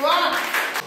Wow.